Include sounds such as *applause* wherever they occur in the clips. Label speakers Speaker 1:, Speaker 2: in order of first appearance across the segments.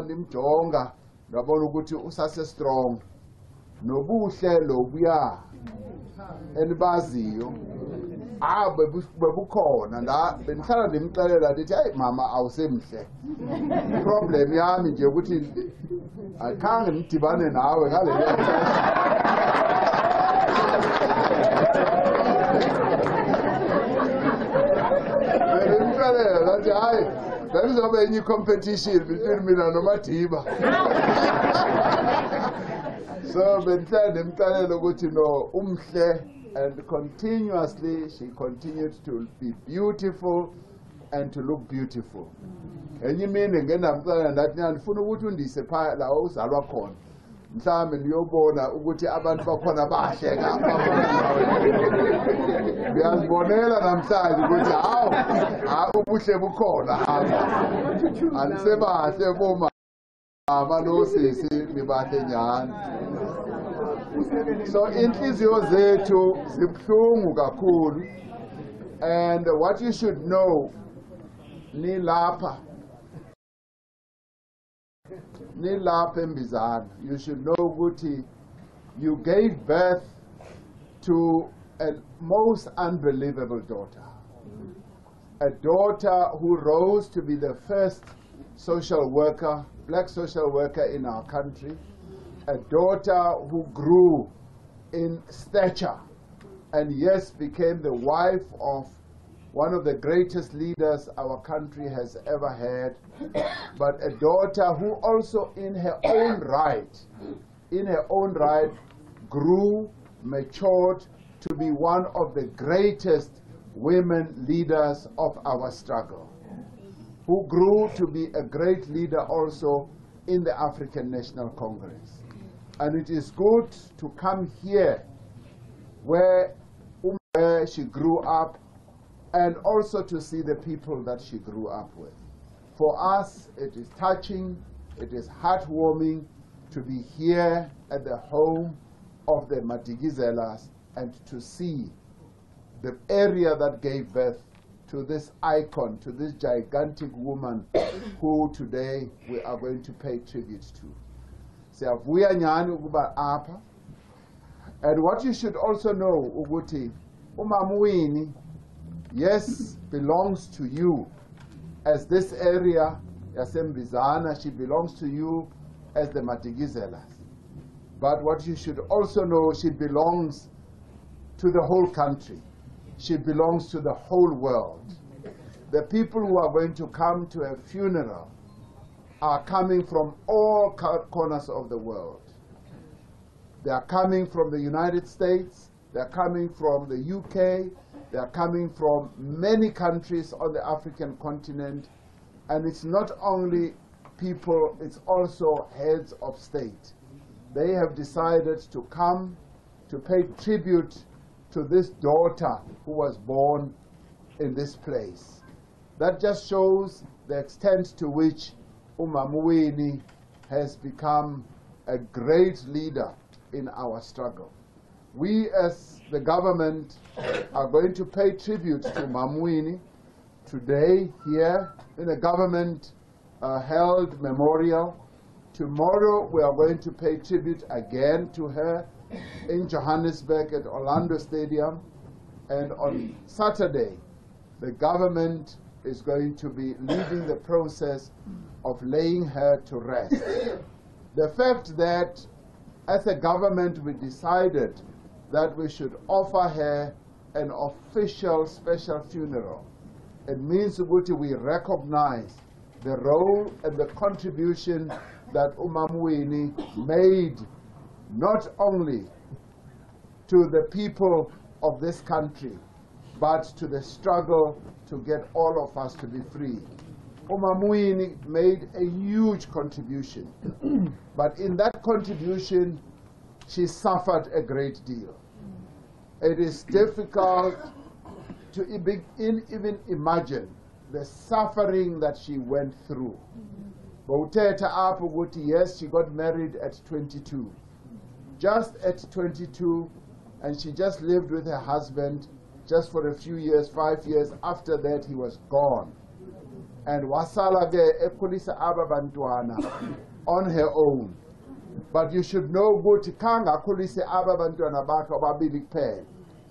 Speaker 1: xa ndimjonga ndabona ukuthi usase strong. Nobuhle lobuya enibaziyo ah bebu- bebukhona nda bendihlala ndimxelela ndithi hayi mama awusemhle. Problem yami nje ukuthi akhange ndidibane nawe ngaleliya bendizobe enye i-competition between mina nomadiba. So bendihlale ndimxelela ukuthi no umhle and continuously she continued to be beautiful and to look beautiful. Enye imini ngendamxelela ndathi nya ndifuna ukuthi undise phaa la uzalwa khona. Mhlawumbe ndiyobona ukuthi abantu bakhona bahle ngapha ndiyazibonela namhlanje ukuthi hawu hayi ubuhle bukhona apha anisebahle bomama nosisi nibahle nyhani so inhliziyo zethu zibuhlungu kakhulu. And what you should know nilapha. You should know ukuthi you gave birth to a most unbelievable daughter. A daughter who rose to be the first social worker black social worker in our country. A daughter who grew in stature and yes became the wife of one of the greatest leaders our country has ever had, but a daughter who also in her own right, in her own right, grew, matured to be one of the greatest women leaders of our struggle, who grew to be a great leader also in the African National Congress. And it is good to come here where, where she grew up and also to see the people that she grew up with. For us, it is touching, it is heartwarming to be here at the home of the Madikizelas and to see the area that gave birth to this icon, to this gigantic woman *coughs* who today we are going to pay tribute to. Siyavuya nyani ukuba. And what you should also know ukuthi uMama Winnie yes, belongs to you as this area, Yasembizana, she belongs to you as the Madikizelas. But what you should also know, she belongs to the whole country. She belongs to the whole world. The people who are going to come to her funeral are coming from all corners of the world. They are coming from the United States, they are coming from the UK, they are coming from many countries on the African continent, and it's not only people, it's also heads of state. They have decided to come to pay tribute to this daughter who was born in this place. That just shows the extent to which Umamuini has become a great leader in our struggle. We as the government are going to pay tribute to Mamwini today here in a government uh, held memorial. Tomorrow we are going to pay tribute again to her in Johannesburg at Orlando Stadium. And on Saturday, the government is going to be leading the process of laying her to rest. the fact that as a government we decided that we should offer her an official special funeral. It means ukuthi we recognize the role and the contribution that Umamwini made not only to the people of this country, but to the struggle to get all of us to be free. Umamwini made a huge contribution, *clears throat* but in that contribution, she suffered a great deal. It is difficult to even imagine the suffering that she went through. Ukuthi yes, she got married at 22. Just at 22, and she just lived with her husband just for a few years, five years. After that, he was gone. and wasala ke ekhulisa on her own but you should know ukuthi khangakhulise aba bantwana bakhe ababili kuphela.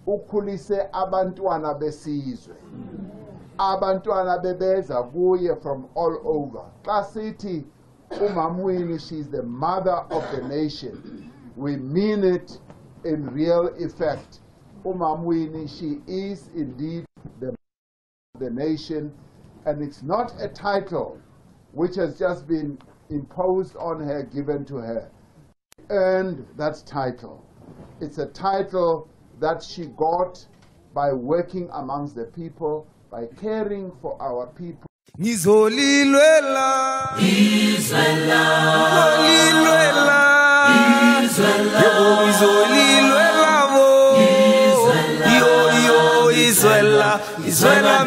Speaker 1: Ukhulise abantwana besizwe. Abantwana bebeza kuye from all over. Xa sithi umamwini she is the mother of the nation we mean it in real effect. Umamwini she is indeed the the nation and it's not a title which has just been imposed on her given to her earned that title. It's a title that she got by working amongst the people by caring for our people.
Speaker 2: Ngizolilwela. Ngizolilwela. Yebo ngizolilwela bo. Yo yo izwela izwela